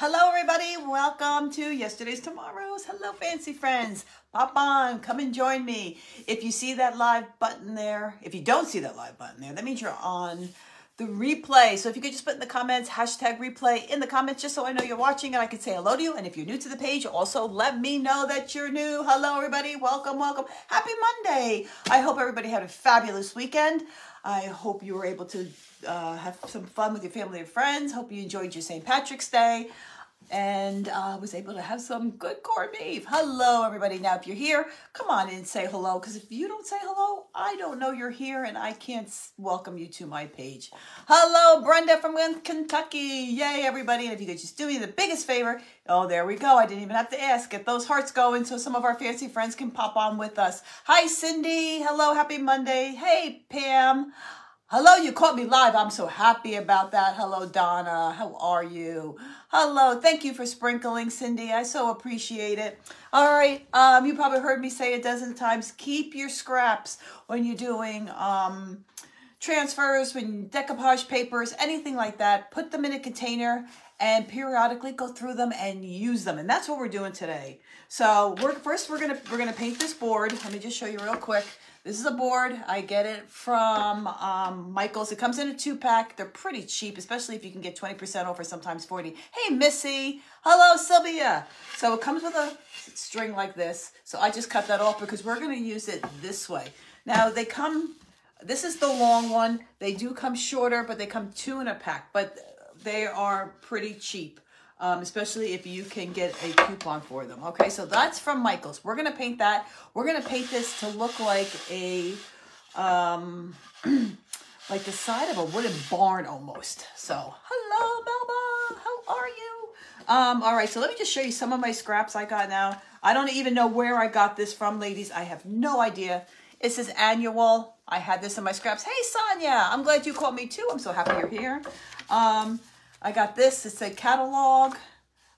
Hello, everybody. Welcome to Yesterday's Tomorrow's. Hello, fancy friends. Pop on, come and join me. If you see that live button there, if you don't see that live button there, that means you're on the replay. So if you could just put in the comments, hashtag replay in the comments, just so I know you're watching and I can say hello to you. And if you're new to the page, also let me know that you're new. Hello, everybody. Welcome, welcome. Happy Monday. I hope everybody had a fabulous weekend. I hope you were able to uh, have some fun with your family and friends. Hope you enjoyed your St. Patrick's Day and uh, was able to have some good corned beef. Hello, everybody. Now, if you're here, come on and say hello, because if you don't say hello, I don't know you're here, and I can't welcome you to my page. Hello, Brenda from Kentucky. Yay, everybody. And if you could just do me the biggest favor, oh, there we go. I didn't even have to ask. Get those hearts going so some of our fancy friends can pop on with us. Hi, Cindy. Hello, happy Monday. Hey, Pam. Hello, you caught me live. I'm so happy about that. Hello, Donna. How are you? Hello. Thank you for sprinkling, Cindy. I so appreciate it. All right. Um, you probably heard me say a dozen times, keep your scraps when you're doing um, transfers, when decoupage papers, anything like that. Put them in a container and periodically go through them and use them. And that's what we're doing today. So we're, first we're gonna we're gonna paint this board. Let me just show you real quick. This is a board. I get it from um, Michael's. It comes in a two-pack. They're pretty cheap, especially if you can get 20% off or sometimes 40 Hey, Missy. Hello, Sylvia. So it comes with a string like this. So I just cut that off because we're going to use it this way. Now, they come, this is the long one. They do come shorter, but they come two in a pack. But they are pretty cheap um, especially if you can get a coupon for them. Okay, so that's from Michaels. We're going to paint that. We're going to paint this to look like a, um, like the side of a wooden barn almost. So, hello, Melba. How are you? Um, all right, so let me just show you some of my scraps I got now. I don't even know where I got this from, ladies. I have no idea. It says annual. I had this in my scraps. Hey, Sonia, I'm glad you called me too. I'm so happy you're here. Um, I got this, It said catalog,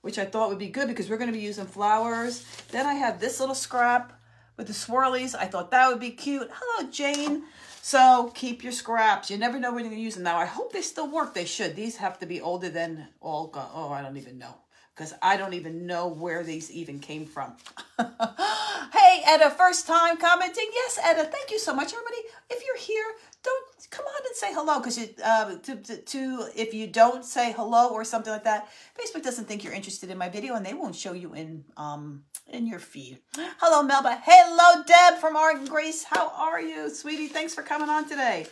which I thought would be good because we're going to be using flowers. Then I have this little scrap with the swirlies. I thought that would be cute. Hello, Jane. So keep your scraps. You never know when you're going to use them. Now, I hope they still work. They should. These have to be older than all. Oh, I don't even know because I don't even know where these even came from. hey, Etta, first time commenting. Yes, Etta, thank you so much. Everybody, if you're here, don't come on and say hello because uh, to, to, to, if you don't say hello or something like that, Facebook doesn't think you're interested in my video and they won't show you in um in your feed. Hello, Melba. Hello, Deb from Art and Grace. How are you, sweetie? Thanks for coming on today.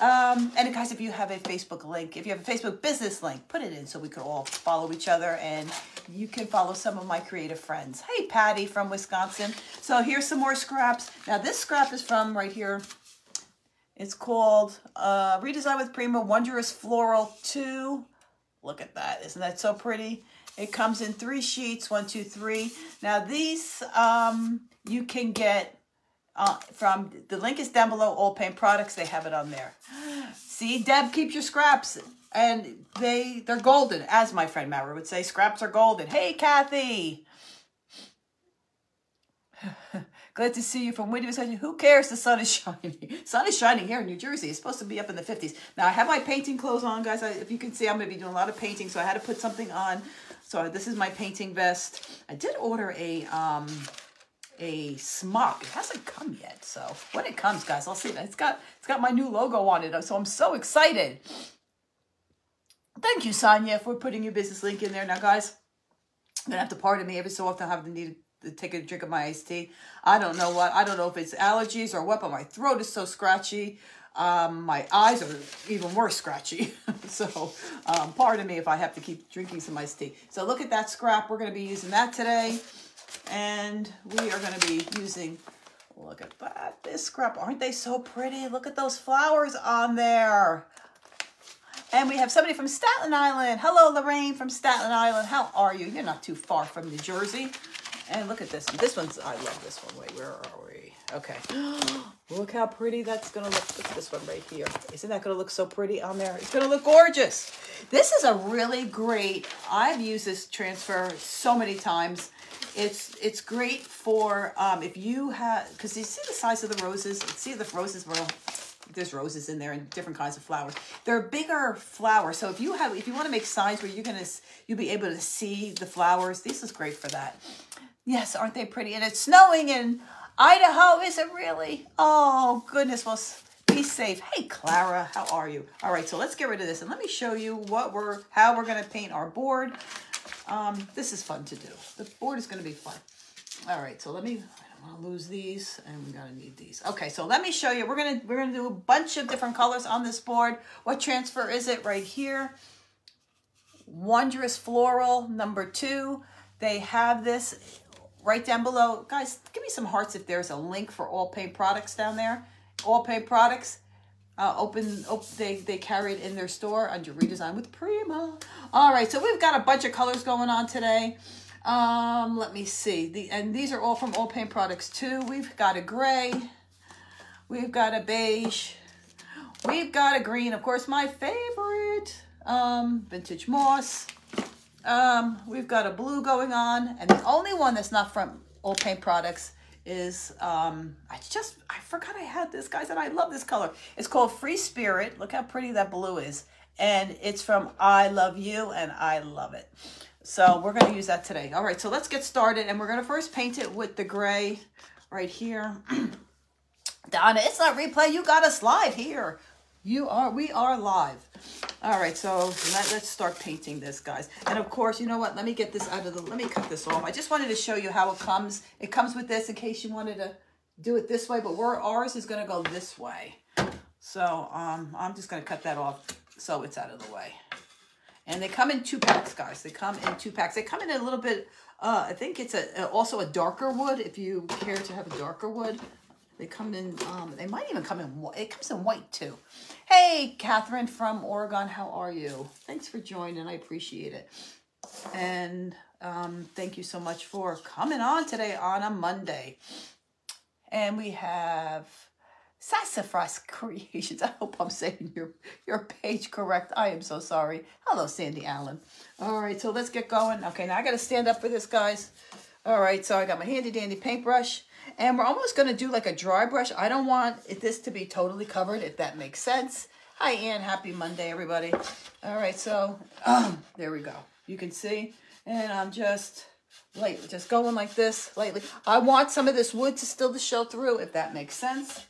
Um, and guys, if you have a Facebook link, if you have a Facebook business link, put it in so we could all follow each other and you can follow some of my creative friends. Hey, Patty from Wisconsin. So here's some more scraps. Now this scrap is from right here. It's called uh, Redesign with Prima Wondrous Floral 2. Look at that. Isn't that so pretty? It comes in three sheets, one, two, three. Now these um, you can get uh, from, the link is down below, All Paint Products. They have it on there. See, Deb, keep your scraps. And they, they're golden, as my friend Mara would say. Scraps are golden. Hey, Kathy. Glad to see you from windy Wisconsin. Who cares? The sun is shining. sun is shining here in New Jersey. It's supposed to be up in the 50s. Now, I have my painting clothes on, guys. I, if you can see, I'm going to be doing a lot of painting, so I had to put something on. So this is my painting vest. I did order a... Um, a smock. It hasn't come yet, so when it comes, guys, I'll see that. It's got it's got my new logo on it, so I'm so excited. Thank you, Sonia, for putting your business link in there. Now, guys, I'm gonna have to pardon me every so often. I have to need to take a drink of my iced tea. I don't know what. I don't know if it's allergies or what, but my throat is so scratchy. Um, my eyes are even more scratchy. so um, pardon me if I have to keep drinking some iced tea. So look at that scrap. We're going to be using that today. And we are going to be using, look at that, this scrap. Aren't they so pretty? Look at those flowers on there. And we have somebody from Staten Island. Hello, Lorraine from Staten Island. How are you? You're not too far from New Jersey. And look at this. This one's, I love this one. Wait, where are we? Okay. look how pretty that's going to look. Look at this one right here. Isn't that going to look so pretty on there? It's going to look gorgeous. This is a really great, I've used this transfer so many times. It's it's great for um, if you have, because you see the size of the roses. See the roses were there's roses in there and different kinds of flowers. They're bigger flowers. So if you have, if you want to make signs where you're going to, you'll be able to see the flowers. This is great for that. Yes, aren't they pretty? And it's snowing in Idaho, is it really? Oh, goodness. Well, be safe. Hey, Clara, how are you? All right, so let's get rid of this and let me show you what we're, how we're going to paint our board. Um, this is fun to do. The board is going to be fun. All right, so let me, I don't want to lose these and we're going to need these. Okay, so let me show you. We're going to, we're going to do a bunch of different colors on this board. What transfer is it right here? Wondrous Floral, number two. They have this right down below. Guys, give me some hearts if there's a link for all paint products down there. All paint products. Uh, open, op they, they carry it in their store under redesign with Prima. All right, so we've got a bunch of colors going on today. Um, let me see. The And these are all from All Paint Products too. We've got a gray. We've got a beige. We've got a green. Of course, my favorite. Um, vintage moss. Um, we've got a blue going on. And the only one that's not from All Paint Products is, um, I just, I forgot I had this, guys, and I love this color. It's called Free Spirit. Look how pretty that blue is. And it's from I Love You, and I love it. So we're going to use that today. All right, so let's get started. And we're going to first paint it with the gray right here. Donna, it's not replay. You got us live here. You are, we are live. All right, so let, us start painting this, guys. And of course, you know what? Let me get this out of the, let me cut this off. I just wanted to show you how it comes. It comes with this in case you wanted to do it this way, but we're, ours is going to go this way. So um, I'm just going to cut that off so it's out of the way. And they come in two packs, guys. They come in two packs. They come in a little bit, uh, I think it's a, also a darker wood if you care to have a darker wood. They come in, um, they might even come in, it comes in white too. Hey, Catherine from Oregon, how are you? Thanks for joining, I appreciate it. And um, thank you so much for coming on today on a Monday. And we have Sassafras Creations. I hope I'm saying your, your page correct. I am so sorry. Hello, Sandy Allen. All right, so let's get going. Okay, now I got to stand up for this, guys. All right, so I got my handy dandy paintbrush. And we're almost going to do like a dry brush. I don't want this to be totally covered, if that makes sense. Hi, Ann. Happy Monday, everybody. All right, so um, there we go. You can see. And I'm just lightly, just going like this, lightly. I want some of this wood to still to show through, if that makes sense.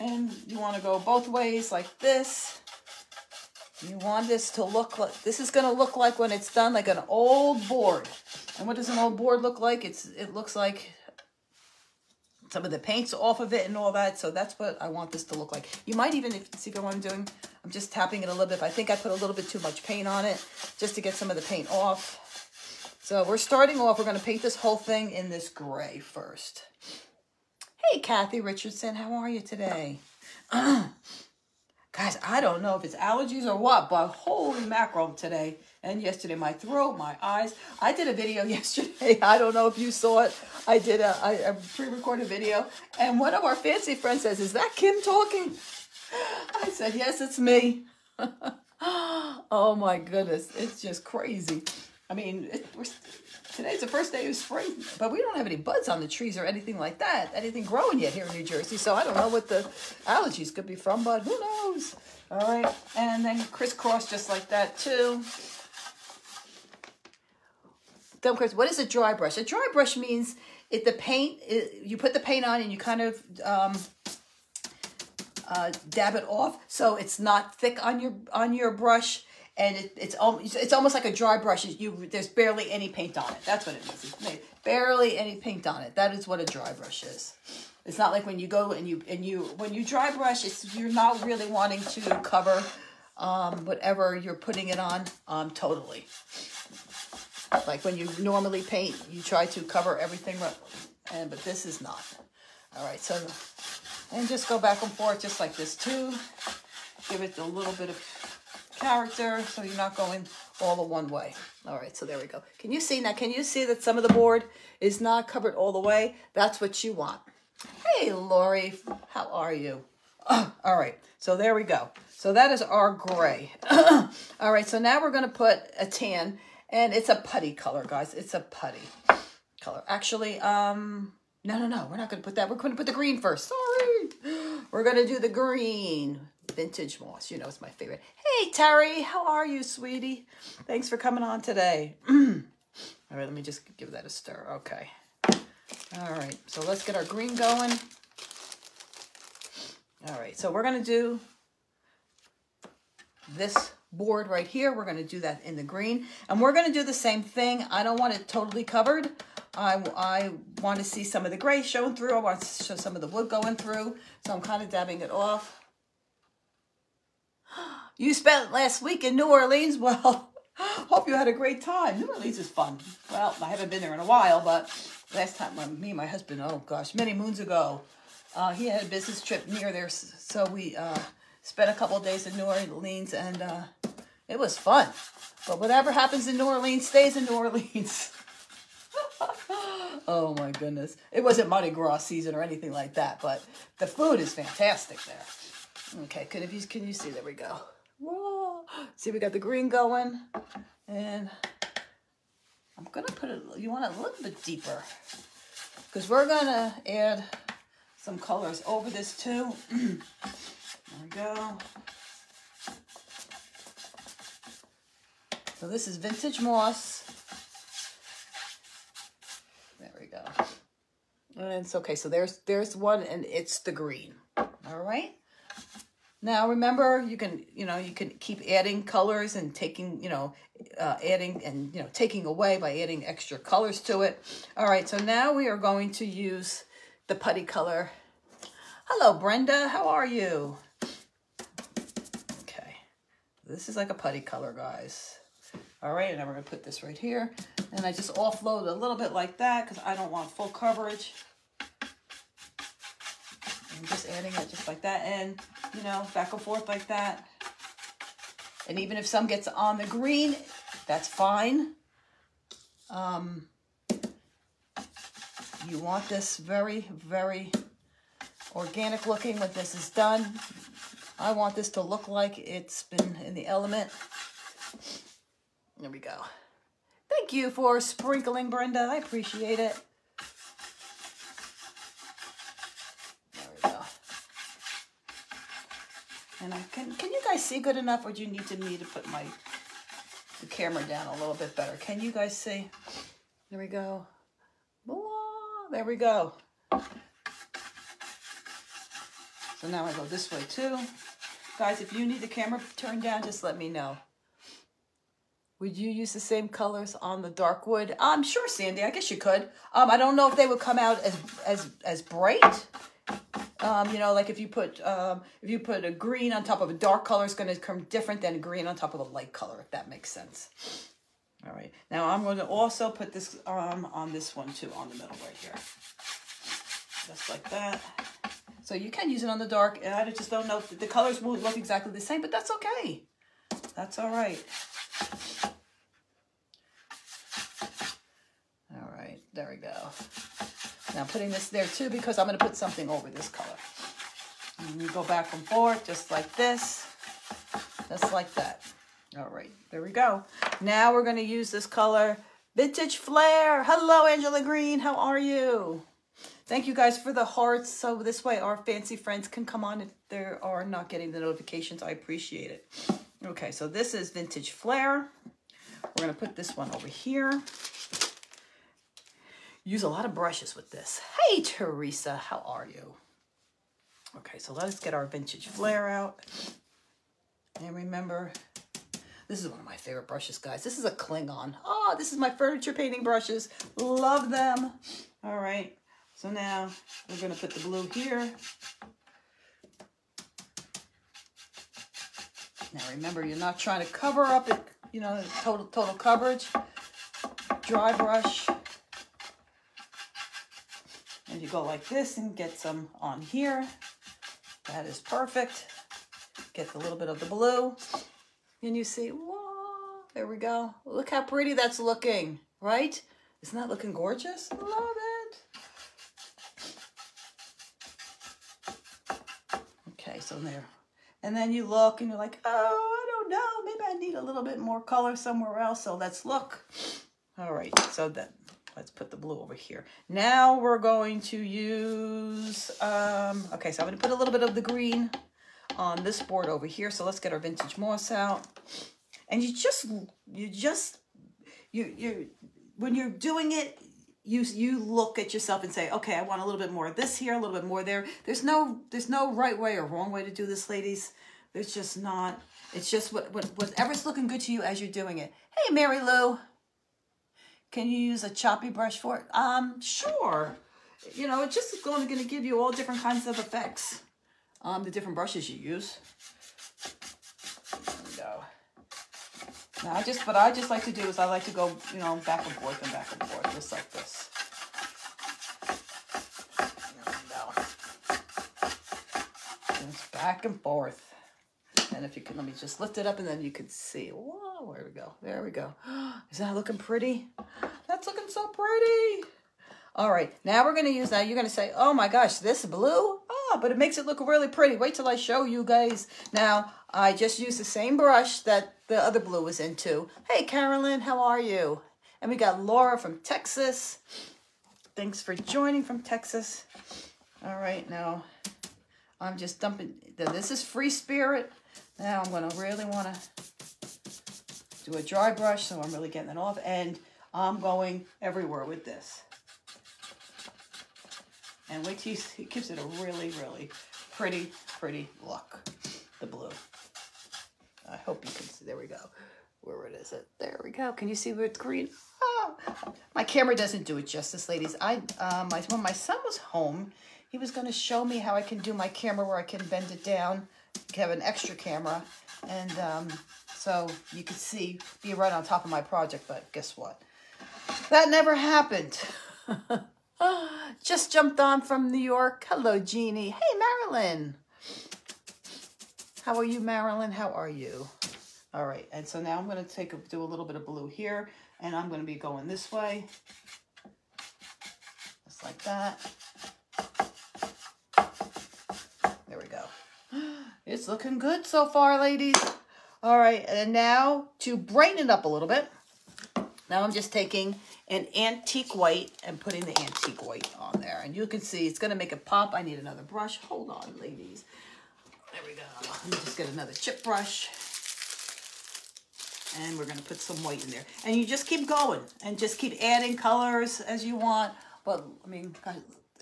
And you want to go both ways like this. You want this to look like, this is going to look like when it's done like an old board. And what does an old board look like? It's It looks like some of the paints off of it and all that. So that's what I want this to look like. You might even, if see what I'm doing, I'm just tapping it a little bit. I think I put a little bit too much paint on it just to get some of the paint off. So we're starting off, we're going to paint this whole thing in this gray first. Hey, Kathy Richardson, how are you today? Guys, I don't know if it's allergies or what, but holy mackerel today and yesterday. My throat, my eyes. I did a video yesterday. I don't know if you saw it. I did a, a pre-recorded video. And one of our fancy friends says, is that Kim talking? I said, yes, it's me. oh my goodness. It's just crazy. I mean, it, today's the first day of spring, but we don't have any buds on the trees or anything like that, anything growing yet here in New Jersey. So I don't know what the allergies could be from, but who knows? All right, and then crisscross just like that too. Of course, what is a dry brush? A dry brush means if the paint, it, you put the paint on and you kind of um, uh, dab it off so it's not thick on your on your brush and it, it's it's almost like a dry brush. You there's barely any paint on it. That's what it means. barely any paint on it. That is what a dry brush is. It's not like when you go and you and you when you dry brush, it's you're not really wanting to cover um, whatever you're putting it on um, totally. Like when you normally paint, you try to cover everything, and but this is not. All right, so and just go back and forth just like this too. Give it a little bit of character, so you're not going all the one way. All right, so there we go. Can you see now? Can you see that some of the board is not covered all the way? That's what you want. Hey, Lori, how are you? Oh, all right, so there we go. So that is our gray. all right, so now we're going to put a tan, and it's a putty color, guys. It's a putty color. Actually, um, no, no, no, we're not going to put that. We're going to put the green first. Sorry. We're going to do the green vintage moss. You know, it's my favorite. Hey, Terry, how are you, sweetie? Thanks for coming on today. All right, let me just give that a stir. Okay. All right, so let's get our green going. All right, so we're going to do this board right here. We're going to do that in the green. And we're going to do the same thing. I don't want it totally covered. I, I want to see some of the gray showing through. I want to show some of the wood going through. So I'm kind of dabbing it off. You spent last week in New Orleans? Well, hope you had a great time. New Orleans is fun. Well, I haven't been there in a while, but last time, me and my husband, oh gosh, many moons ago, uh, he had a business trip near there. So we uh, spent a couple days in New Orleans and uh, it was fun. But whatever happens in New Orleans stays in New Orleans. oh my goodness. It wasn't Mardi Gras season or anything like that, but the food is fantastic there. Okay, can you, can you see? There we go. Whoa. See, we got the green going. And I'm going to put it, you want it a little bit deeper. Because we're going to add some colors over this too. there we go. So this is Vintage Moss. There we go. And it's okay. So there's there's one and it's the green. All right. Now remember, you can you know you can keep adding colors and taking you know uh, adding and you know taking away by adding extra colors to it. All right. So now we are going to use the putty color. Hello, Brenda. How are you? This is like a putty color, guys. All right, and we're gonna put this right here. And I just offload a little bit like that because I don't want full coverage. I'm just adding it just like that and, you know, back and forth like that. And even if some gets on the green, that's fine. Um, you want this very, very organic looking when this is done. I want this to look like it's been in the element. There we go. Thank you for sprinkling, Brenda. I appreciate it. There we go. And I can, can you guys see good enough or do you need to me to put my the camera down a little bit better? Can you guys see? There we go. There we go. So now I go this way too. Guys, if you need the camera turned down, just let me know. Would you use the same colors on the dark wood? I'm sure, Sandy. I guess you could. Um, I don't know if they would come out as as as bright. Um, you know, like if you put um, if you put a green on top of a dark color, it's going to come different than a green on top of a light color, if that makes sense. All right. Now I'm going to also put this um, on this one too, on the middle right here. Just like that. So you can use it on the dark. And I just don't know if the colors won't look exactly the same, but that's okay. That's all right. All right, there we go. Now putting this there too because I'm going to put something over this color. And you go back and forth just like this, just like that. All right, there we go. Now we're going to use this color, Vintage Flair. Hello, Angela Green. How are you? Thank you guys for the hearts. So this way our fancy friends can come on if they are not getting the notifications. I appreciate it. Okay, so this is Vintage Flair. We're going to put this one over here use a lot of brushes with this. Hey, Teresa, how are you? Okay, so let's get our vintage flair out. And remember, this is one of my favorite brushes, guys. This is a Cling On. Oh, this is my furniture painting brushes. Love them. All right, so now we're gonna put the blue here. Now remember, you're not trying to cover up it, you know, total total coverage. Dry brush. And you go like this and get some on here. That is perfect. Get a little bit of the blue. And you see, whoa, there we go. Look how pretty that's looking, right? Isn't that looking gorgeous? Love it. Okay, so there. And then you look and you're like, oh, I don't know. Maybe I need a little bit more color somewhere else. So let's look. All right, so then let's put the blue over here. Now we're going to use, um, okay, so I'm gonna put a little bit of the green on this board over here. So let's get our vintage moss out. And you just, you just, you, you, when you're doing it, you you look at yourself and say, okay, I want a little bit more of this here, a little bit more there. There's no there's no right way or wrong way to do this, ladies. There's just not. It's just what, what whatever's looking good to you as you're doing it. Hey, Mary Lou, can you use a choppy brush for it? Um, sure. You know, it's just going to give you all different kinds of effects. Um, the different brushes you use. There we go. Now I just, what I just like to do is I like to go, you know, back and forth and back and forth, just like this. Just back and forth. And if you can, let me just lift it up and then you can see. Whoa, there we go. There we go. Is that looking pretty? That's looking so pretty. All right, now we're going to use, that. you're going to say, oh my gosh, this blue? Oh, but it makes it look really pretty. Wait till I show you guys. Now, I just used the same brush that the other blue was into. Hey, Carolyn, how are you? And we got Laura from Texas. Thanks for joining from Texas. All right, now I'm just dumping, this is Free Spirit. Now I'm going to really want to do a dry brush, so I'm really getting it off. And I'm going everywhere with this. And wait till you see, it gives it a really, really pretty, pretty look, the blue. I hope you can see, there we go. Where is it? There we go. Can you see where it's green? Oh, my camera doesn't do it justice, ladies. I, uh, my, when my son was home, he was going to show me how I can do my camera where I can bend it down, have an extra camera. And um, so you could see, be right on top of my project, but guess what? That never happened. Just jumped on from New York. Hello, Jeannie. Hey, Marilyn. How are you, Marilyn? How are you? All right, and so now I'm going to take a, do a little bit of blue here, and I'm going to be going this way, just like that. There we go. It's looking good so far, ladies. All right, and now to brighten it up a little bit, now I'm just taking an antique white and putting the antique white on there. And you can see it's going to make it pop. I need another brush. Hold on, ladies. There we go. Let me just get another chip brush. And we're going to put some white in there. And you just keep going and just keep adding colors as you want. But, I mean,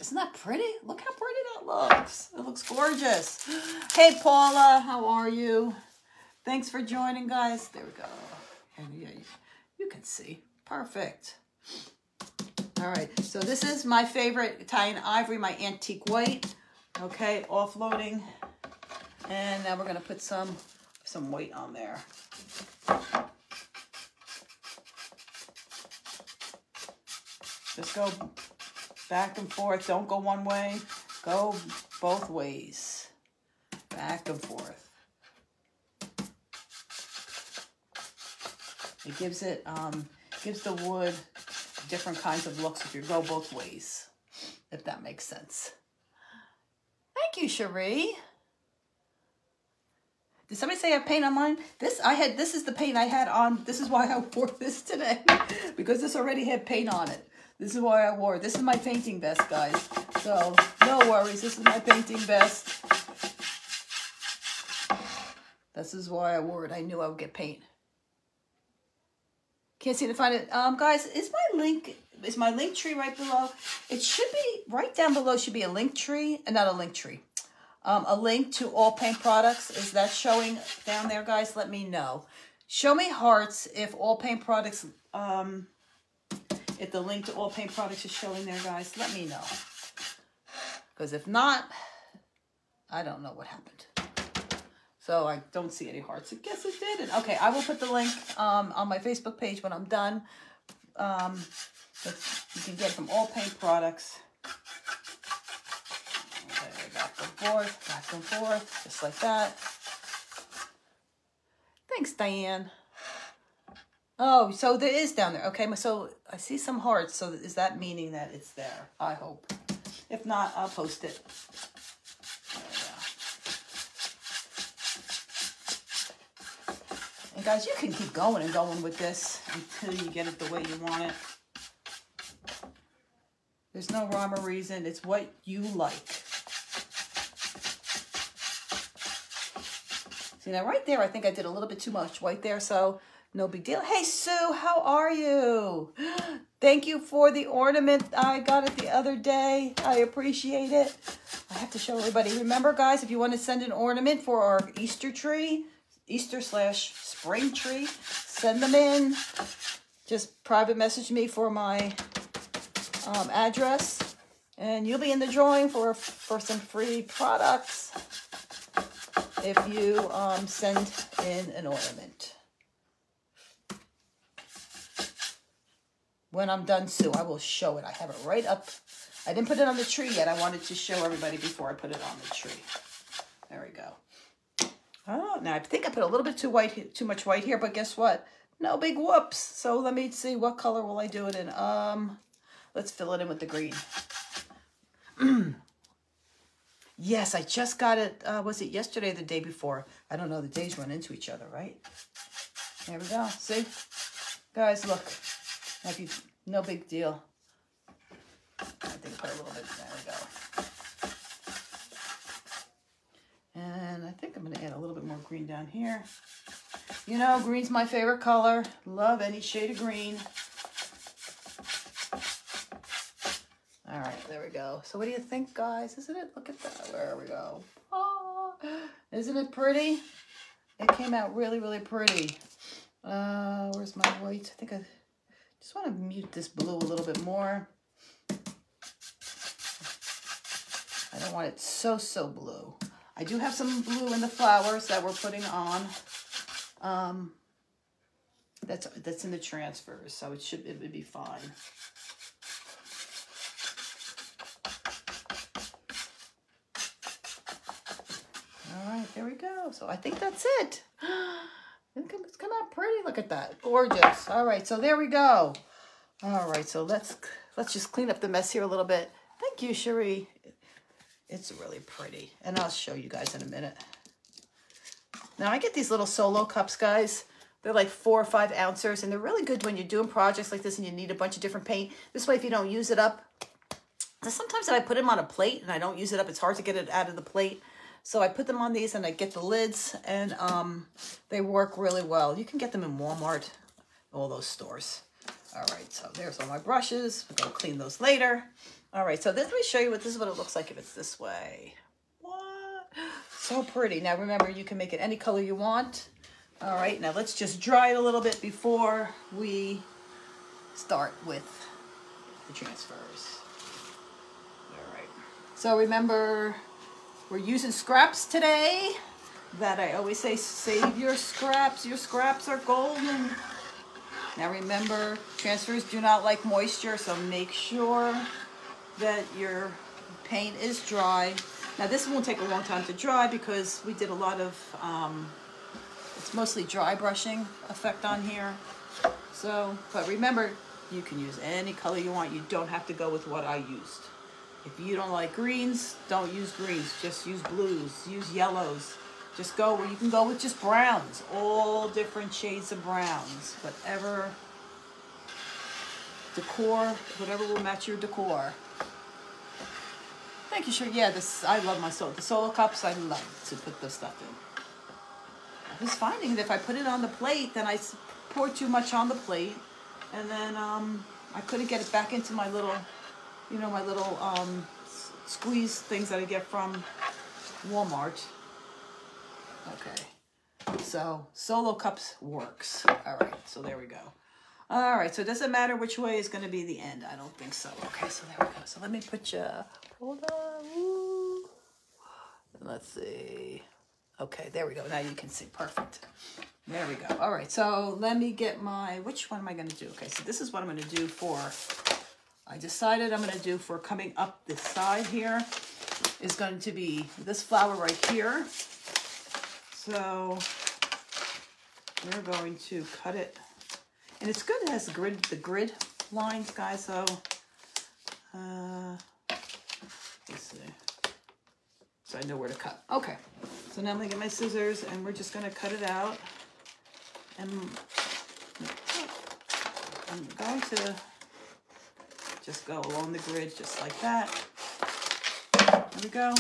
isn't that pretty? Look how pretty that looks. It looks gorgeous. Hey, Paula, how are you? Thanks for joining, guys. There we go. And yeah, you can see. Perfect. All right, so this is my favorite Italian ivory, my antique white. Okay, offloading. And now we're gonna put some, some white on there. Just go back and forth. Don't go one way. Go both ways. Back and forth. It gives it, um, gives the wood different kinds of looks if you go both ways, if that makes sense. Thank you, Cherie. Did somebody say I have paint on mine? This I had. This is the paint I had on. This is why I wore this today because this already had paint on it. This is why I wore it. This is my painting vest, guys. So no worries. This is my painting vest. This is why I wore it. I knew I would get paint. Can't seem to find it. Um, guys, is my link is my link tree right below? It should be right down below. Should be a link tree, and not a link tree. Um, a link to all paint products. Is that showing down there, guys? Let me know. Show me hearts if all paint products. Um, if the link to all paint products is showing there, guys. Let me know. Because if not, I don't know what happened. So I don't see any hearts. I guess it didn't. Okay, I will put the link um, on my Facebook page when I'm done. Um, you can get from All Paint Products. Okay, back and forth, back and forth, just like that. Thanks, Diane. Oh, so there is down there. Okay, so I see some hearts. So is that meaning that it's there? I hope. If not, I'll post it. And guys, you can keep going and going with this until you get it the way you want it. There's no rhyme or reason. It's what you like. See, now right there, I think I did a little bit too much right there, so no big deal. Hey, Sue, how are you? Thank you for the ornament. I got it the other day. I appreciate it. I have to show everybody. Remember, guys, if you want to send an ornament for our Easter tree, Easter slash spring tree, send them in. Just private message me for my um, address, and you'll be in the drawing for for some free products if you um, send in an ornament. When I'm done, Sue, I will show it. I have it right up. I didn't put it on the tree yet. I wanted to show everybody before I put it on the tree. There we go. Oh, now I think I put a little bit too white, too much white here, but guess what? No big whoops. So let me see, what color will I do it in? Um, Let's fill it in with the green. yes, I just got it. Uh, was it yesterday the day before? I don't know. The days run into each other, right? There we go. See? Guys, look. No big deal. I think put a little bit. There we go. And I think I'm going to add a little bit more green down here. You know, green's my favorite color. Love any shade of green. All right, there we go. So what do you think, guys? Isn't it? Look at that. There we go. Oh, isn't it pretty? It came out really, really pretty. Uh, where's my white? I think I just want to mute this blue a little bit more. I don't want it so, so blue. I do have some blue in the flowers that we're putting on. Um, that's that's in the transfers, so it should it would be fine. All right, there we go. So I think that's it. It's come out pretty. Look at that. Gorgeous. All right, so there we go. All right, so let's let's just clean up the mess here a little bit. Thank you, Cherie. It's really pretty. And I'll show you guys in a minute. Now I get these little solo cups, guys. They're like four or five ounces, and they're really good when you're doing projects like this and you need a bunch of different paint. This way, if you don't use it up, sometimes I put them on a plate and I don't use it up, it's hard to get it out of the plate. So I put them on these and I get the lids and um, they work really well. You can get them in Walmart, all those stores. All right, so there's all my brushes. We're gonna clean those later. All right, so this, let me show you what this is what it looks like if it's this way. What? So pretty. Now remember, you can make it any color you want. All right, now let's just dry it a little bit before we start with the transfers. All right. So remember, we're using scraps today. That I always say, save your scraps. Your scraps are golden. Now remember, transfers do not like moisture, so make sure that your paint is dry. Now this won't take a long time to dry because we did a lot of, um, it's mostly dry brushing effect on here. So, but remember, you can use any color you want. You don't have to go with what I used. If you don't like greens, don't use greens. Just use blues, use yellows. Just go where you can go with just browns. All different shades of browns. Whatever decor, whatever will match your decor. Thank you, sure. Yeah, this I love my solo. The solo cups, I love to put this stuff in. I was finding that if I put it on the plate, then I pour too much on the plate. And then um, I couldn't get it back into my little you know, my little um, squeeze things that I get from Walmart. Okay, so solo cups works. All right, so there we go. All right, so it doesn't matter which way is going to be the end. I don't think so. Okay, so there we go. So let me put you, hold on. Let's see. Okay, there we go. Now you can see. Perfect. There we go. All right, so let me get my, which one am I going to do? Okay, so this is what I'm going to do for I decided I'm going to do for coming up this side here is going to be this flower right here. So we're going to cut it. And it's good it has the grid, the grid lines, guys. So uh, let's see. So I know where to cut. Okay. So now I'm to get my scissors and we're just to cut it out. And I'm going to just go along the grid just like that. There we go.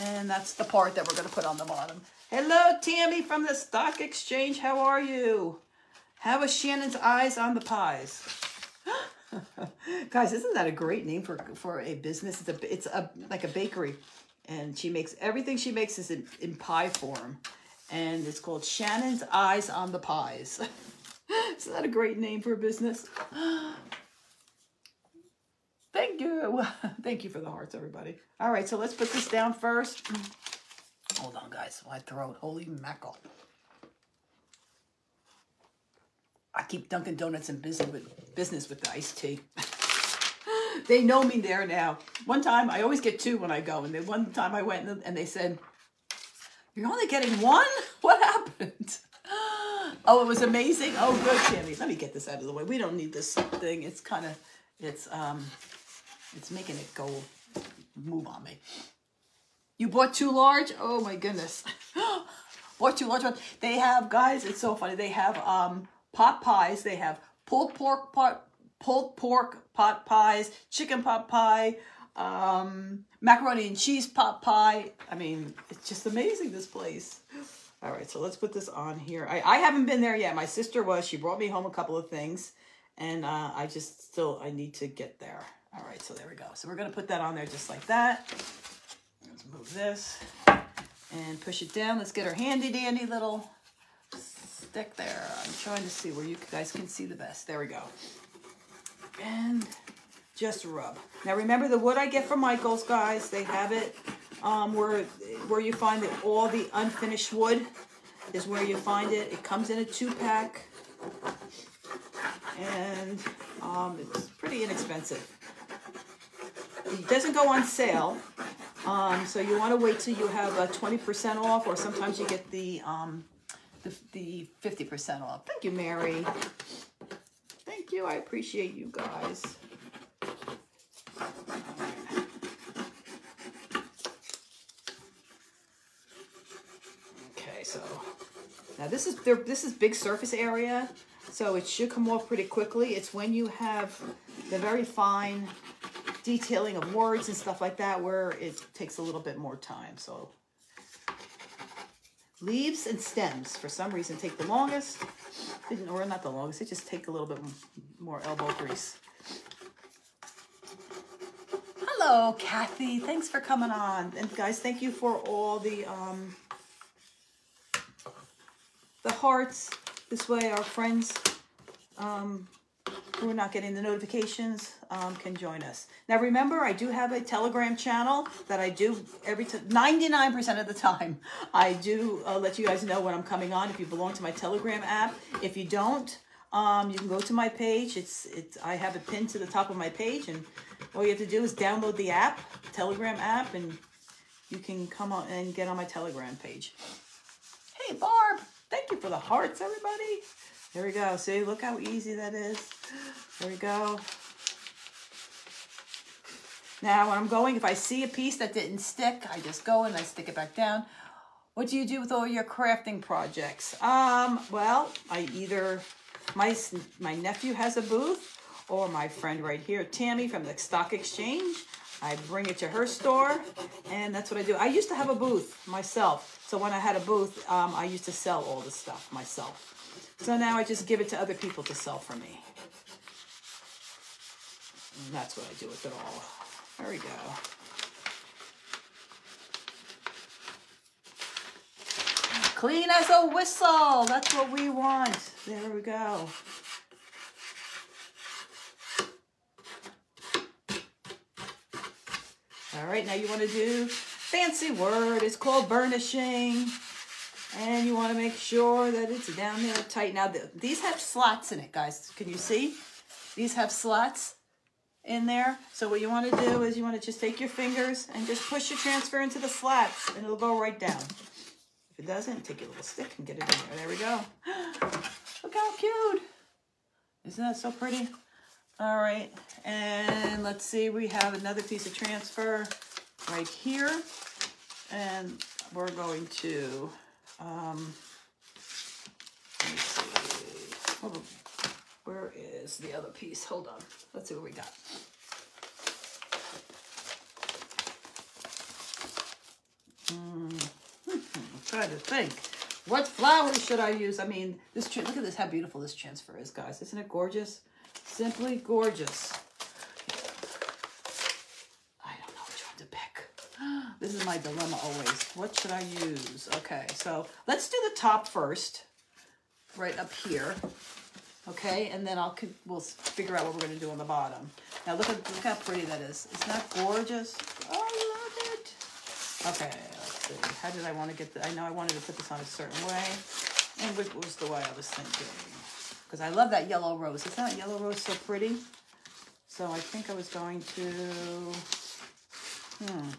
And that's the part that we're going to put on the bottom. Hello, Tammy from the Stock Exchange. How are you? How is Shannon's eyes on the pies? Guys, isn't that a great name for, for a business? It's a, it's a like a bakery. And she makes, everything she makes is in, in pie form. And it's called Shannon's Eyes on the Pies. isn't that a great name for a business? Thank you. Thank you for the hearts, everybody. All right, so let's put this down first. Hold on, guys. My throat. Holy mackerel. I keep Dunkin' Donuts in business with, business with the iced tea. they know me there now. One time, I always get two when I go. And then one time I went and they said, you're only getting one? What happened? Oh, it was amazing. Oh, good, Tammy. Let me get this out of the way. We don't need this thing. It's kind of, it's, um, it's making it go move on me. You bought too large? Oh my goodness. bought too large. They have, guys, it's so funny. They have um pot pies. They have pulled pork pot pulled pork pot pies, chicken pot pie, um, macaroni and cheese pot pie. I mean, it's just amazing, this place. All right, so let's put this on here. I, I haven't been there yet. My sister was. She brought me home a couple of things. And uh, I just still, I need to get there. All right, so there we go. So we're going to put that on there just like that. Let's move this and push it down. Let's get our handy dandy little stick there. I'm trying to see where you guys can see the best. There we go. And just rub. Now remember the wood I get from Michaels, guys. They have it um, where where you find that all the unfinished wood is where you find it. It comes in a two pack and um, it's pretty inexpensive. It doesn't go on sale, um, so you want to wait till you have a 20% off, or sometimes you get the um, the 50% off. Thank you, Mary. Thank you. I appreciate you guys. Okay, so now this is this is big surface area, so it should come off pretty quickly. It's when you have the very fine detailing of words and stuff like that where it takes a little bit more time. So leaves and stems, for some reason, take the longest. Or not the longest, they just take a little bit more elbow grease. Hello, Kathy. Thanks for coming on. And guys, thank you for all the um, the hearts. This way our friends um, who are not getting the notifications um, can join us. Now remember, I do have a Telegram channel that I do every 99% of the time. I do uh, let you guys know when I'm coming on if you belong to my Telegram app. If you don't, um, you can go to my page. It's it's I have it pinned to the top of my page, and all you have to do is download the app, Telegram app, and you can come on and get on my Telegram page. Hey, Barb, thank you for the hearts, everybody. There we go. See, look how easy that is. There we go. Now, when I'm going, if I see a piece that didn't stick, I just go and I stick it back down. What do you do with all your crafting projects? Um, well, I either, my, my nephew has a booth, or my friend right here, Tammy from the Stock Exchange. I bring it to her store, and that's what I do. I used to have a booth myself. So when I had a booth, um, I used to sell all the stuff myself. So now I just give it to other people to sell for me. And that's what I do with it all. There we go. Clean as a whistle. That's what we want. There we go. All right, now you want to do fancy word. It's called burnishing. And you want to make sure that it's down there tight. Now, these have slots in it, guys. Can you see? These have slots in there. So what you want to do is you want to just take your fingers and just push your transfer into the slats and it'll go right down. If it doesn't, take your little stick and get it in there. There we go. Look how cute. Isn't that so pretty? All right, and let's see, we have another piece of transfer right here. And we're going to um. Where is the other piece? Hold on. Let's see what we got. Mm. I'm trying to think. What flowers should I use? I mean, this look at this, how beautiful this transfer is, guys. Isn't it gorgeous? Simply gorgeous. I don't know which one to pick. This my dilemma always. What should I use? Okay, so let's do the top first, right up here. Okay, and then I'll we'll figure out what we're gonna do on the bottom. Now look at look how pretty that is. Isn't that gorgeous? Oh, I love it. Okay, let's see. How did I want to get the, I know I wanted to put this on a certain way. And what was the way I was thinking? Because I love that yellow rose. Isn't that yellow rose so pretty? So I think I was going to, hmm.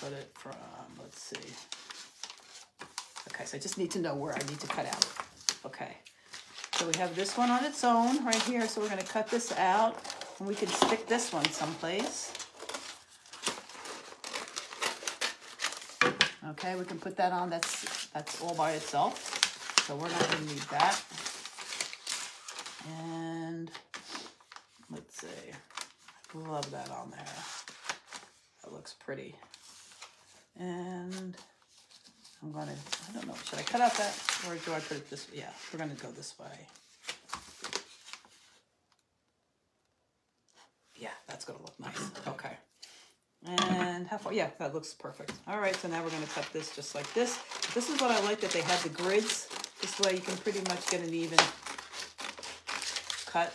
Put it from, let's see. Okay, so I just need to know where I need to cut out. Okay, so we have this one on its own right here. So we're gonna cut this out and we can stick this one someplace. Okay, we can put that on. That's that's all by itself. So we're not to need that. And let's see. I love that on there. That looks pretty. And I'm to, I don't know, should I cut out that or do I put it this way? Yeah, we're to go this way. Yeah, that's to look nice. Okay. And how far? Yeah, that looks perfect. All right, so now we're going to cut this just like this. This is what I like that they have the grids. This way you can pretty much get an even cut.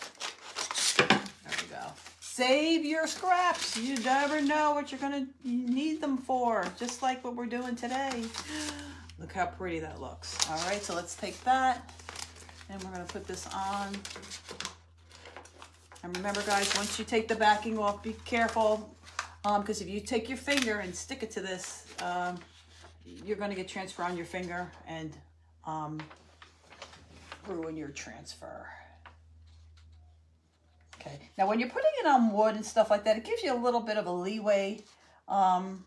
There we go. Save your scraps. You never know what you're going to need them for, just like what we're doing today. Look how pretty that looks. All right, so let's take that and we're going to put this on. And remember, guys, once you take the backing off, be careful because um, if you take your finger and stick it to this, um, you're going to get transfer on your finger and um, ruin your transfer. Okay, now when you're putting it on wood and stuff like that, it gives you a little bit of a leeway. Um,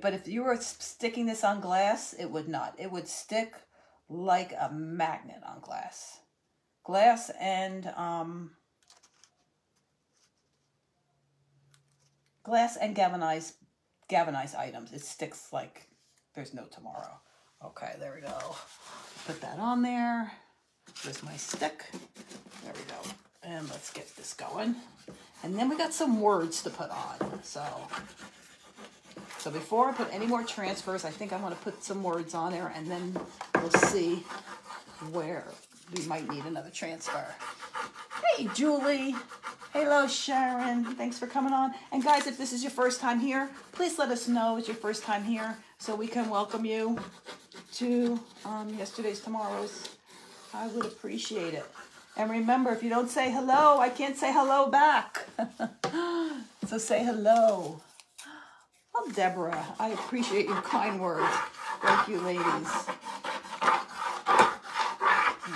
but if you were sticking this on glass, it would not. It would stick like a magnet on glass. Glass and um, glass and galvanized galvanized items. It sticks like there's no tomorrow. Okay, there we go. Put that on there. There's my stick. There we go. And let's get this going. And then we got some words to put on. So, so before I put any more transfers, I think I want to put some words on there and then we'll see where we might need another transfer. Hey, Julie. Hello, Sharon. Thanks for coming on. And guys, if this is your first time here, please let us know it's your first time here so we can welcome you to um, yesterday's tomorrow's. I would appreciate it. And remember, if you don't say hello, I can't say hello back. so say hello. Oh, Deborah, I appreciate your kind words. Thank you, ladies.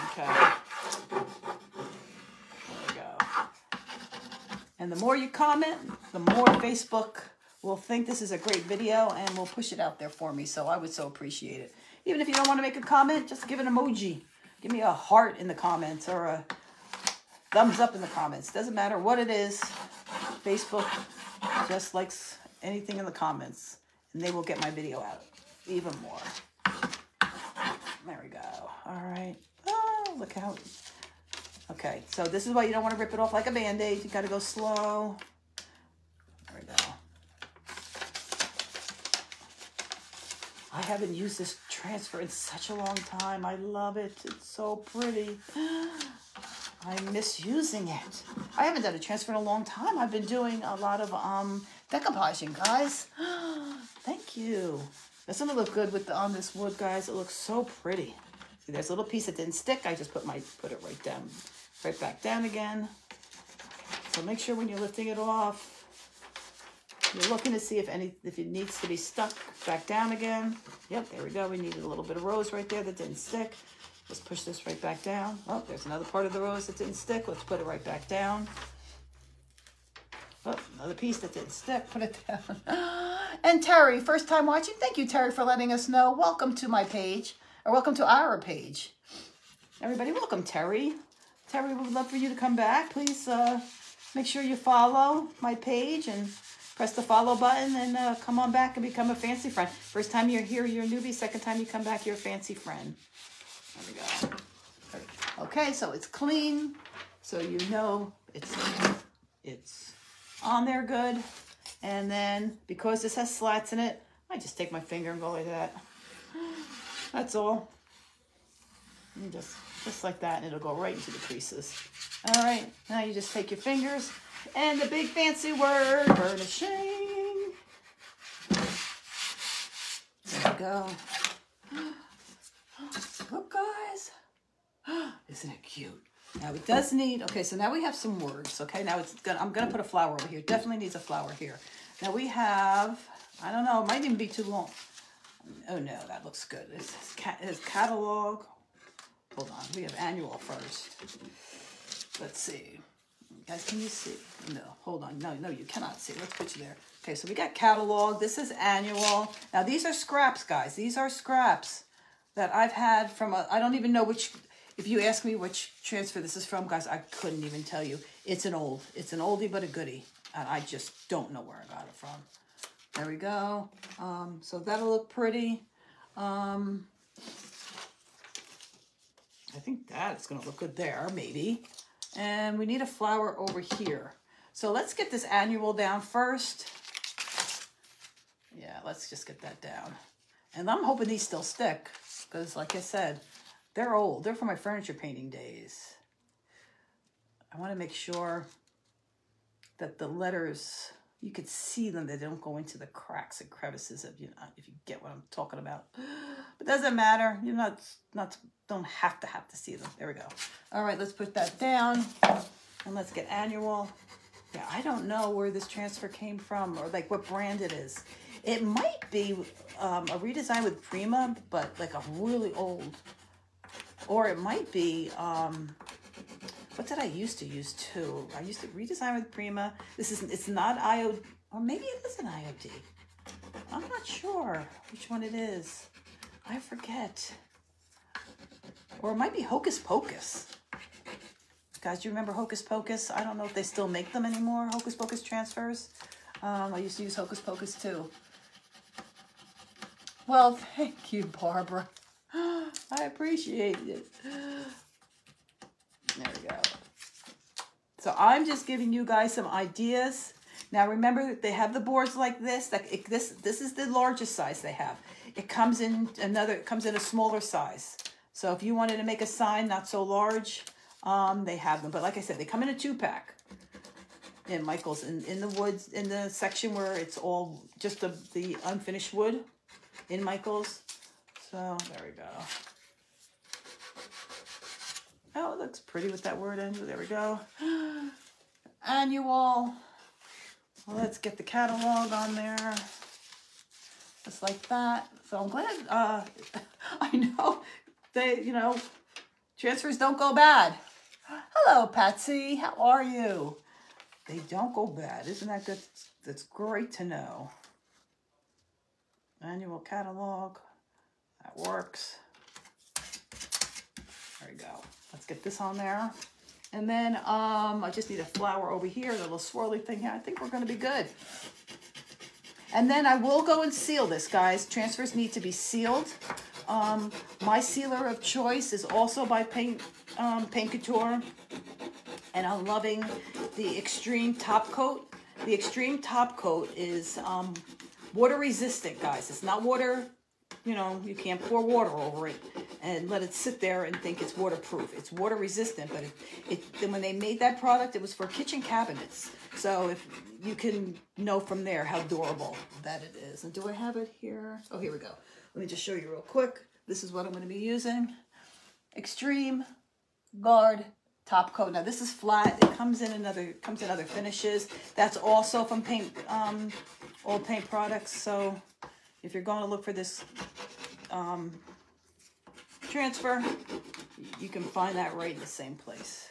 Okay. Go. And the more you comment, the more Facebook will think this is a great video and will push it out there for me. So I would so appreciate it. Even if you don't want to make a comment, just give an emoji. Give me a heart in the comments or a thumbs up in the comments. Doesn't matter what it is. Facebook just likes anything in the comments. And they will get my video out even more. There we go. All right. Oh, look how Okay, so this is why you don't want to rip it off like a band-aid. You got to go slow. There we go. I haven't used this transfer in such a long time. I love it. It's so pretty. I'm misusing it. I haven't done a transfer in a long time. I've been doing a lot of um, decoupaging, guys. Thank you. Doesn't it look good with the, on this wood, guys? It looks so pretty. See, there's a little piece that didn't stick. I just put my put it right down right back down again. So make sure when you're lifting it off, you're looking to see if any if it needs to be stuck back down again. Yep, there we go. We needed a little bit of rose right there that didn't stick. Let's push this right back down. Oh, there's another part of the rose that didn't stick. Let's put it right back down. Oh, another piece that didn't stick. Put it down. and Terry, first time watching. Thank you, Terry, for letting us know. Welcome to my page. or welcome to our page. Everybody, welcome, Terry. Terry, we would love for you to come back. Please uh, make sure you follow my page and press the follow button and uh, come on back and become a fancy friend. First time you're here, you're a newbie. Second time you come back, you're a fancy friend. There we go. Okay, so it's clean, so you know it's it's on there good. And then because this has slats in it, I just take my finger and go like that. That's all. And just just like that, and it'll go right into the creases. All right, now you just take your fingers and the big fancy word, burnishing. There we go. Look, guys. Isn't it cute? Now it does need, okay, so now we have some words, okay? Now it's gonna, I'm gonna put a flower over here. Definitely needs a flower here. Now we have, I don't know, it might even be too long. Oh no, that looks good. This is catalog. Hold on, we have annual first. Let's see. Guys, can you see? No, hold on. No, no, you cannot see. Let's put you there. Okay, so we got catalog. This is annual. Now, these are scraps, guys. These are scraps that I've had from, I don't even know which, if you ask me which transfer this is from, guys, I couldn't even tell you. It's an old, it's an oldie but a goodie. And I just don't know where I got it from. There we go. Um, so that'll look pretty. Um, I think that's going to look good there, maybe. And we need a flower over here. So let's get this annual down first. Yeah, let's just get that down. And I'm hoping these still stick because like I said, they're old. They're from my furniture painting days. I want to make sure that the letters, you could see them, they don't go into the cracks and crevices of, you know, if you get what I'm talking about. It doesn't matter. You're not, not, don't have to have to see them. There we go. All right, let's put that down and let's get annual. Yeah, I don't know where this transfer came from or like what brand it is. It might be um, a redesign with Prima, but like a really old. Or it might be, um, what did I used to use too? I used to redesign with Prima. This is, it's not IOD, or maybe it is an IOD. I'm not sure which one it is. I forget. Or it might be Hocus Pocus. Guys, do you remember Hocus Pocus? I don't know if they still make them anymore, Hocus Pocus transfers. Um, I used to use Hocus Pocus too. Well, thank you, Barbara. I appreciate it. There we go. So I'm just giving you guys some ideas. Now remember, they have the boards like this. That it, this this is the largest size they have. It comes in another. It comes in a smaller size. So if you wanted to make a sign not so large, um, they have them. But like I said, they come in a two pack. In Michael's in in the woods in the section where it's all just the the unfinished wood in Michael's. So there we go. Oh, it looks pretty with that word in. There we go. Annual. Well, let's get the catalog on there. Just like that. So I'm glad, uh, I know they, you know, transfers don't go bad. Hello, Patsy. How are you? They don't go bad. Isn't that good? That's great to know. Annual catalog. That works. Let's get this on there. And then um, I just need a flower over here, the little swirly thing here. I think we're going to be good. And then I will go and seal this, guys. Transfers need to be sealed. Um, my sealer of choice is also by Paint, um, Paint Couture. And I'm loving the Extreme Top Coat. The Extreme Top Coat is um, water resistant, guys. It's not water, you know, you can't pour water over it and let it sit there and think it's waterproof. It's water resistant, but it, it then when they made that product, it was for kitchen cabinets. So if you can know from there how durable that it is. And do I have it here? Oh, here we go. Let me just show you real quick. This is what I'm going to be using. Extreme Guard top coat. Now this is flat. It comes in another comes in other finishes. That's also from paint um, All Paint Products. So if you're going to look for this um, transfer, you can find that right in the same place.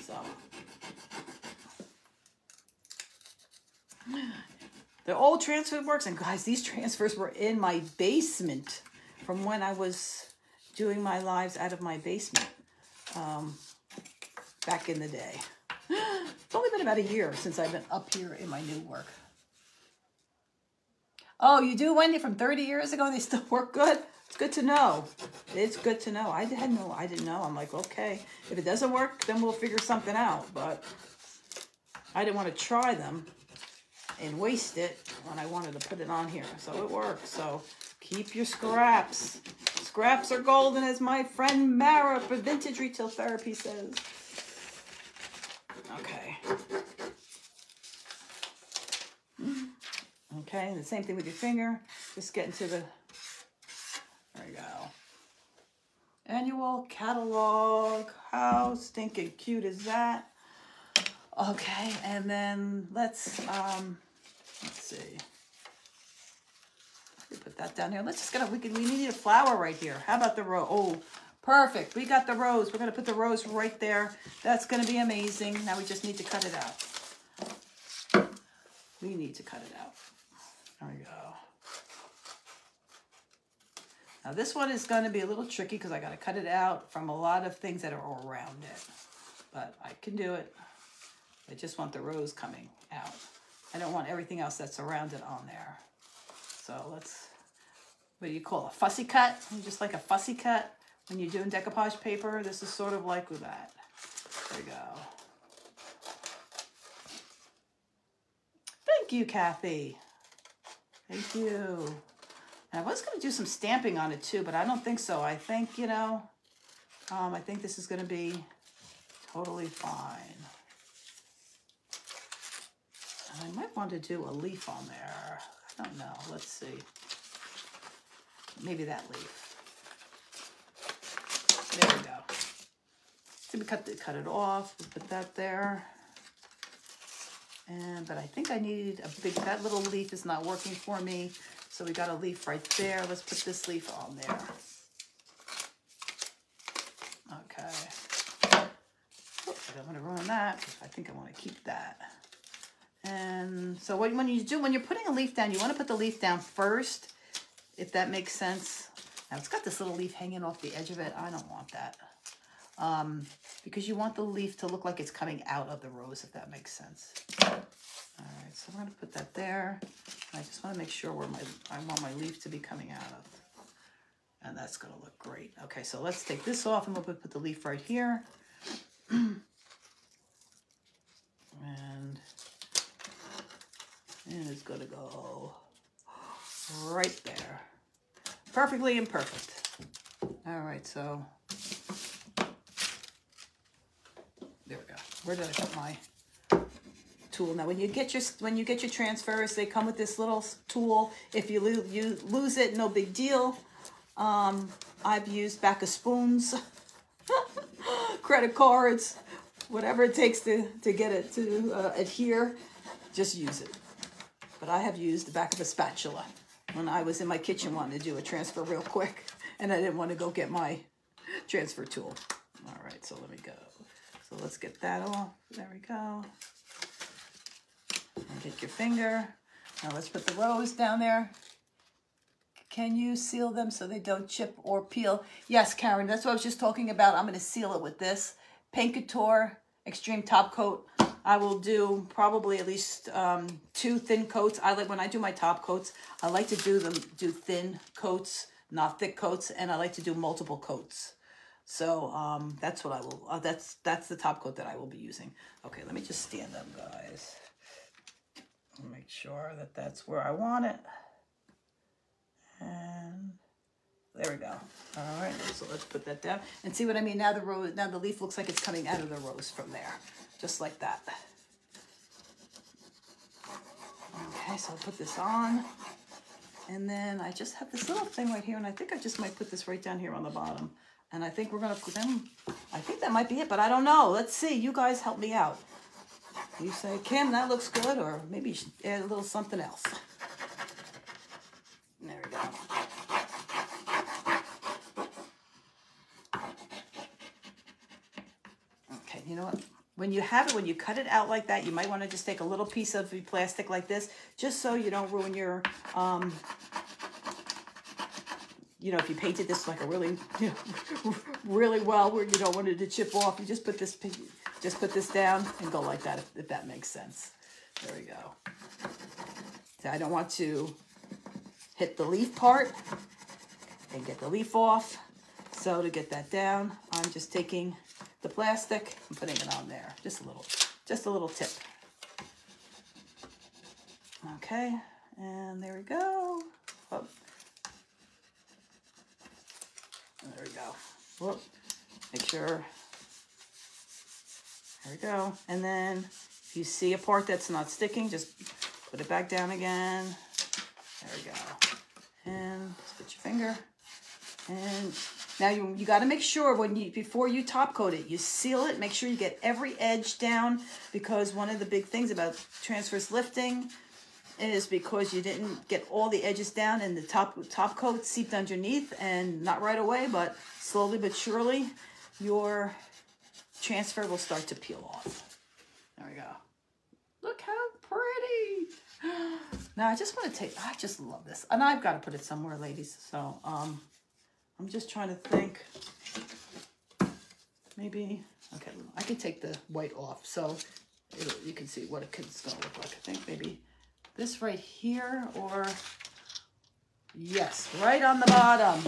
So the old transfer works, and guys, these transfers were in my basement from when I was doing my lives out of my basement um, back in the day. It's only been about a year since I've been up here in my new work. Oh, you do, Wendy, from 30 years ago? They still work good? It's good to know. It's good to know. I didn't know. I didn't know. I'm like, okay, if it doesn't work, then we'll figure something out. But I didn't want to try them and waste it when I wanted to put it on here. So it works. So keep your scraps. Scraps are golden, as my friend Mara for Vintage Retail Therapy says. Okay. Okay, and the same thing with your finger. Just get into the, there you go. Annual catalog. How stinking cute is that? Okay, and then let's, um, let's see. Put that down here. Let's just get a, we can, we need a flower right here. How about the rose? Oh, perfect. We got the rose. We're going to put the rose right there. That's going to be amazing. Now we just need to cut it out. We need to cut it out. There we go. Now this one is going to be a little tricky because I got to cut it out from a lot of things that are around it. But I can do it. I just want the rose coming out. I don't want everything else that's around it on there. So let's, what do you call it? a fussy cut? Just like a fussy cut when you're doing decoupage paper. This is sort of like with that. There we go. Thank you, Kathy. Thank you. I was going to do some stamping on it too, but I don't think so. I think, you know, um, I think this is going to be totally fine. And I might want to do a leaf on there. I don't know. Let's see. Maybe that leaf. There we go. So we cut, the, cut it off. Put that there. And, but I think I need a big, that little leaf is not working for me. So we got a leaf right there. Let's put this leaf on there. Okay. Oops, I don't want to ruin that. I think I want to keep that. And so what, when you do, when you're putting a leaf down, you want to put the leaf down first, if that makes sense. Now it's got this little leaf hanging off the edge of it. I don't want that. Um, because you want the leaf to look like it's coming out of the rose, if that makes sense. All right, so I'm to put that there. I just want to make sure where my I want my leaf to be coming out of. And that's going to look great. Okay, so let's take this off and we'll put the leaf right here. and, and it's to go right there. Perfectly imperfect. All right, so there we go. Where did I put my tool? Now, when you get your when you get your transfers, they come with this little tool. If you lose you lose it, no big deal. Um, I've used back of spoons, credit cards, whatever it takes to to get it to uh, adhere. Just use it. But I have used the back of a spatula when I was in my kitchen wanting to do a transfer real quick, and I didn't want to go get my transfer tool. All right, so let me go. So let's get that off. There we go. And get your finger. Now let's put the rose down there. Can you seal them so they don't chip or peel? Yes, Karen, that's what I was just talking about. I'm going to seal it with this Paint Couture Extreme Top Coat. I will do probably at least um, two thin coats. I like when I do my top coats, I like to do them do thin coats, not thick coats, and I like to do multiple coats. So um, that's what I will, uh, that's, that's the top coat that I will be using. Okay, let me just stand up, guys. Make sure that that's where I want it. And there we go. All right, so let's put that down. And see what I mean? Now the rose, now the leaf looks like it's coming out of the rose from there. Just like that. Okay, so I'll put this on. And then I just have this little thing right here, and I think I just might put this right down here on the bottom. And I think we're going to put them, I think that might be it, but I don't know. Let's see. You guys help me out. You say, Kim, that looks good, or maybe you should add a little something else. There we go. Okay, you know what? When you have it, when you cut it out like that, you might want to just take a little piece of plastic like this, just so you don't ruin your um, you know, if you painted this like a really, you know, really well where you don't want it to chip off, you just put this, just put this down and go like that, if, if that makes sense. There we go. So I don't want to hit the leaf part and get the leaf off. So to get that down, I'm just taking the plastic and putting it on there. Just a little, just a little tip. Okay, and there we go. Oh. Oh, there we go. Whoop. Make sure. There we go. And then if you see a part that's not sticking, just put it back down again. There we go. And just put your finger. And now you, you got to make sure when you before you top coat it, you seal it. Make sure you get every edge down because one of the big things about transfers lifting is because you didn't get all the edges down and the top top coat seeped underneath and not right away, but slowly but surely your transfer will start to peel off. There we go. Look how pretty. Now I just want to take, I just love this. And I've got to put it somewhere, ladies. So um, I'm just trying to think. Maybe, okay, I can take the white off. So you can see what it's going to look like. I think maybe this right here or yes, right on the bottom,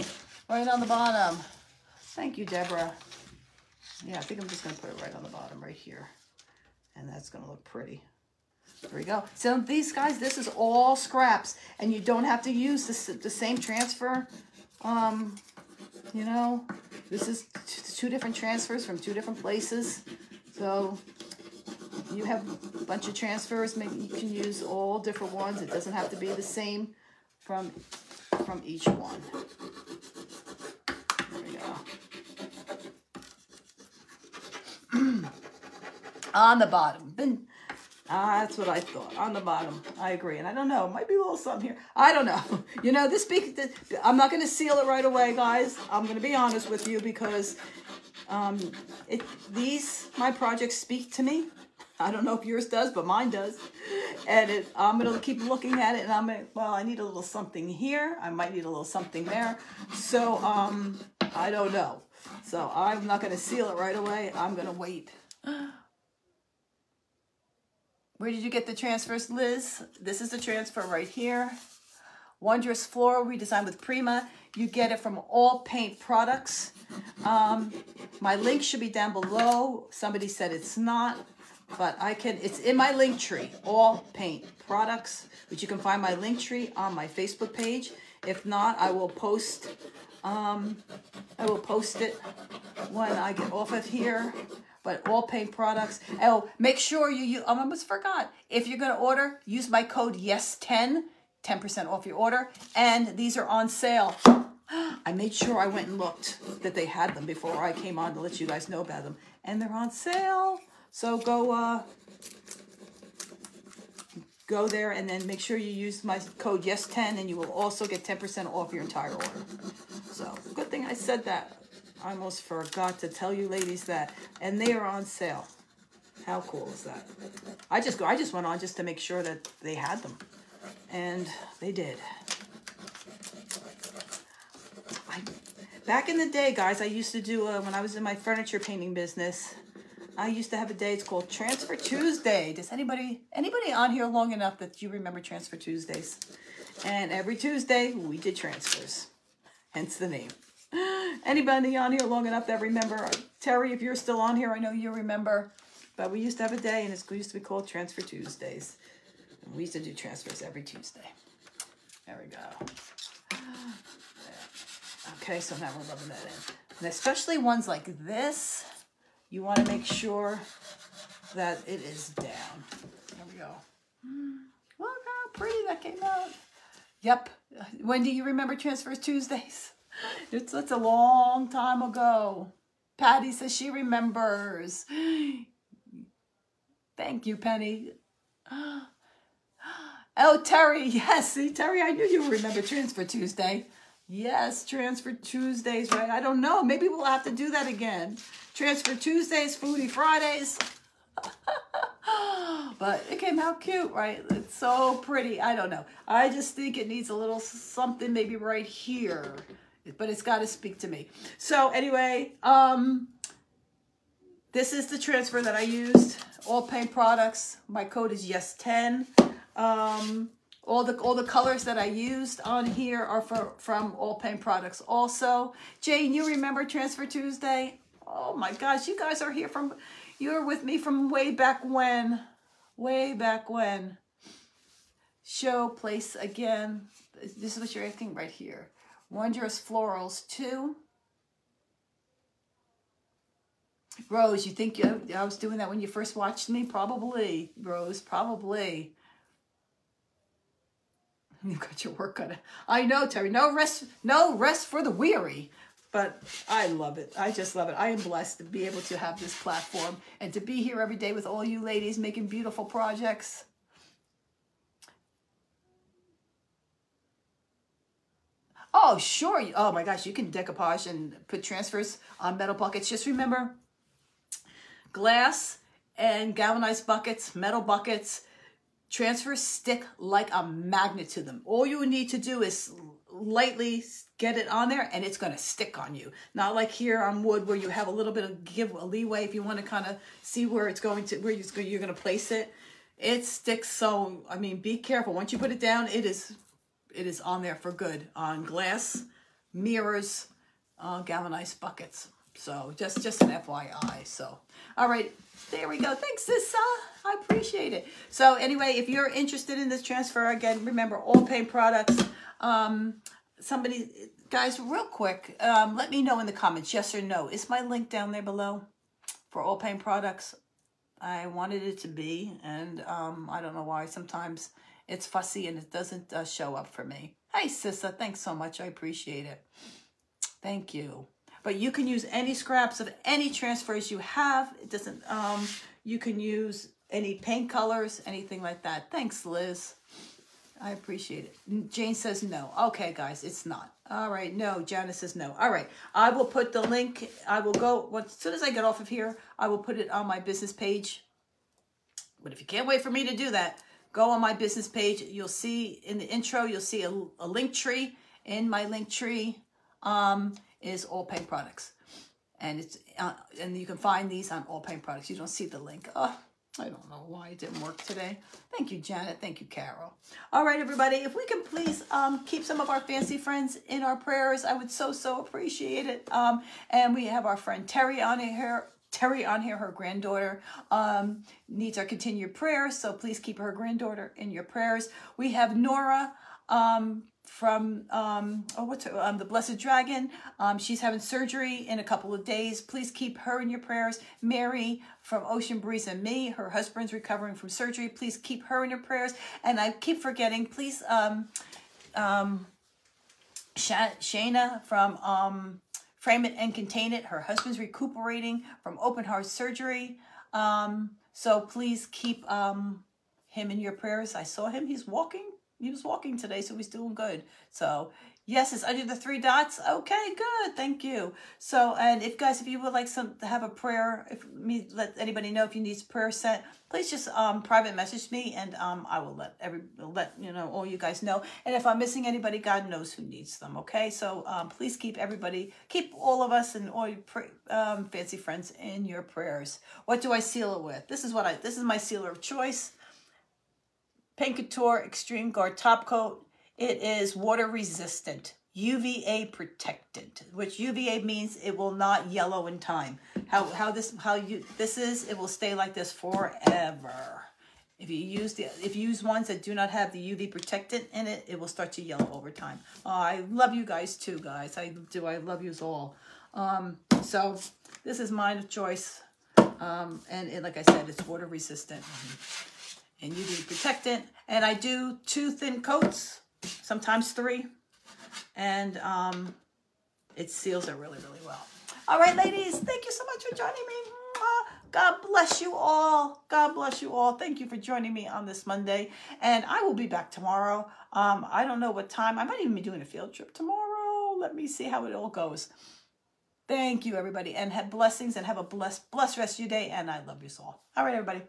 right on the bottom. Thank you, Deborah. Yeah, I think I'm just gonna put it right on the bottom right here. And that's gonna look pretty. There we go. So these guys, this is all scraps and you don't have to use the, the same transfer. Um, you know, this is two different transfers from two different places. So you have a bunch of transfers, maybe you can use all different ones. It doesn't have to be the same from, from each one. There we go. On the bottom. Ah, that's what I thought. On the bottom. I agree. And I don't know. Might be a little something here. I don't know. You know, this big, I'm not going to seal it right away, guys. I'm going to be honest with you because um, it, these, my projects speak to me. I don't know if yours does, but mine does. And it, I'm going to keep looking at it and I'm going to, well, I need a little something here. I might need a little something there. So, um, I don't know. So I'm not going to seal it right away. I'm going to wait. Where did you get the transfers, Liz? This is the transfer right here. Wondrous Floral redesigned with Prima. You get it from All Paint Products. Um, my link should be down below. Somebody said it's not but I can, it's in my link tree, all paint products, which you can find my link tree on my Facebook page. If not, I will post, um, I will post it when I get off of here. But all paint products. Oh, make sure you, you I almost forgot. If you're going to order, use my code YES10, 10% off your order. And these are on sale. I made sure I went and looked that they had them before I came on to let you guys know about them. And they're on sale. So go uh, go there and then make sure you use my code YES10 and you will also get 10% off your entire order. So good thing I said that. I almost forgot to tell you ladies that. And they are on sale. How cool is that? I just go I just went on just to make sure that they had them. And they did. I, back in the day, guys, I used to do, uh, when I was in my furniture painting business, I used to have a day, it's called Transfer Tuesday. Does anybody, anybody on here long enough that you remember Transfer Tuesdays? And every Tuesday, we did transfers, hence the name. Anybody on here long enough that remember? Terry, if you're still on here, I know you remember. But we used to have a day, and it used to be called Transfer Tuesdays. And we used to do transfers every Tuesday. There we go. Okay, so now we're rubbing that in. And especially ones like this, you want to make sure that it is down. There we go. Look how pretty that came out. Yep. When do you remember Transfers Tuesdays? It's, it's a long time ago. Patty says she remembers. Thank you, Penny. Oh, Terry, yes. See, Terry, I knew you remember Transfer Tuesday. Yes, Transfer Tuesdays, right? I don't know. Maybe we'll have to do that again. Transfer Tuesdays, Foodie Fridays. but it came out cute, right? It's so pretty. I don't know. I just think it needs a little something maybe right here but it's got to speak to me. So anyway, um, this is the transfer that I used. All paint products. My code is yes10. Um, all the all the colors that I used on here are for, from All Paint Products also. Jane, you remember Transfer Tuesday? Oh my gosh, you guys are here from, you're with me from way back when. Way back when. Show, place again. This is what you're asking right here. Wondrous Florals 2. Rose, you think you, I was doing that when you first watched me? Probably, Rose, probably. You got your work cut. out. I know, Terry. No rest, no rest for the weary. But I love it. I just love it. I am blessed to be able to have this platform and to be here every day with all you ladies making beautiful projects. Oh, sure. Oh my gosh, you can decoupage and put transfers on metal buckets. Just remember, glass and galvanized buckets, metal buckets, transfers stick like a magnet to them. All you need to do is lightly get it on there and it's going to stick on you. Not like here on wood where you have a little bit of give a leeway if you want to kind of see where it's going to, where you're going to place it. It sticks so, I mean, be careful. Once you put it down, it is, it is on there for good on glass, mirrors, uh, galvanized buckets. So just, just an FYI. So, all right, there we go. Thanks, Sissa. I appreciate it. So anyway, if you're interested in this transfer, again, remember all paint products. Um, somebody, guys, real quick, um, let me know in the comments, yes or no. Is my link down there below for all paint products? I wanted it to be, and um, I don't know why. Sometimes it's fussy and it doesn't uh, show up for me. Hey, Sissa, thanks so much. I appreciate it. Thank you. But you can use any scraps of any transfers you have. It doesn't, um, you can use any paint colors, anything like that. Thanks, Liz. I appreciate it. Jane says no. Okay, guys, it's not. All right, no. Janice says no. All right, I will put the link. I will go, as soon as I get off of here, I will put it on my business page. But if you can't wait for me to do that, go on my business page. You'll see in the intro, you'll see a, a link tree. In my link tree um, is all paint products. And it's uh, and you can find these on all paint products. You don't see the link. Oh, I don't know why it didn't work today. Thank you, Janet. Thank you, Carol. All right, everybody. If we can please um, keep some of our fancy friends in our prayers, I would so, so appreciate it. Um, and we have our friend Terry on here. Terry on here, her granddaughter, um, needs our continued prayers. So please keep her granddaughter in your prayers. We have Nora um, from um, oh what's um, the Blessed Dragon. Um, she's having surgery in a couple of days. Please keep her in your prayers. Mary from Ocean Breeze and me, her husband's recovering from surgery. Please keep her in your prayers. And I keep forgetting. Please, um, um, Shana from um, Frame It and Contain It. Her husband's recuperating from open heart surgery. Um, so please keep um, him in your prayers. I saw him. He's walking he was walking today, so he's doing good. So yes, it's under the three dots. Okay, good. Thank you. So, and if guys, if you would like some have a prayer, if me let anybody know if you need prayer sent, please just um private message me and um I will let every let you know all you guys know. And if I'm missing anybody, God knows who needs them. Okay, so um please keep everybody, keep all of us and all your um fancy friends in your prayers. What do I seal it with? This is what I. This is my sealer of choice. Couture Extreme Guard Top Coat. It is water resistant, UVA protected, which UVA means it will not yellow in time. How how this how you this is, it will stay like this forever. If you use the if you use ones that do not have the UV protectant in it, it will start to yellow over time. Oh, I love you guys too, guys. I do. I love you all. Um, so this is mine of choice. Um, and it, like I said, it's water resistant and UV protectant. And I do two thin coats, sometimes three. And um, it seals it really, really well. All right, ladies, thank you so much for joining me. God bless you all. God bless you all. Thank you for joining me on this Monday. And I will be back tomorrow. Um, I don't know what time. I might even be doing a field trip tomorrow. Let me see how it all goes. Thank you, everybody. And have blessings and have a blessed, blessed rest of your day. And I love you all. All right, everybody.